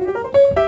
Música